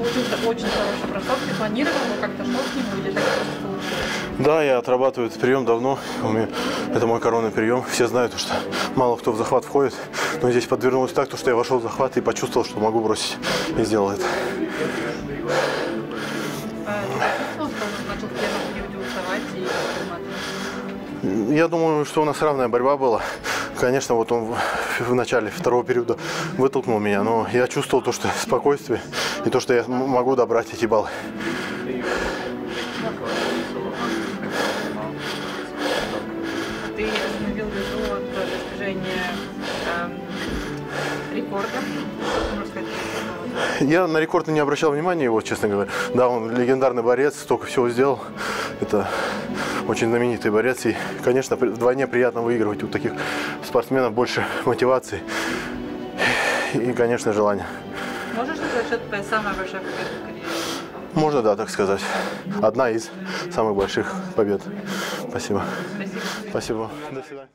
получился очень хороший бросок. Ты планировал его как-то, шел к нему или так просто получилось? Да, я отрабатываю этот прием давно. У меня, это мой коронный прием. Все знают, что мало кто в захват входит. Но здесь подвернулось так, то, что я вошел в захват и почувствовал, что могу бросить. И сделал это. А, Ты почувствовал, что начал в первом периоде уставать и? Я думаю, что у нас равная борьба была. Конечно, вот он в- начале второго периода вытолкнул меня, но я чувствовал то, что спокойствие и то, что я могу добрать эти баллы. Ты остановил игру от достижения эм, рекорда. Я на рекорд не обращал внимания его, честно говоря. Да, он легендарный борец, столько всего сделал. Это очень знаменитый борец. И, конечно, вдвойне приятно выигрывать у таких спортсменов больше мотивации и, конечно, желания. Можешь сказать, что это твоя самая большая победа в карьере? Можно, да, так сказать. Одна из самых больших побед. Спасибо. Спасибо. Спасибо. До свидания.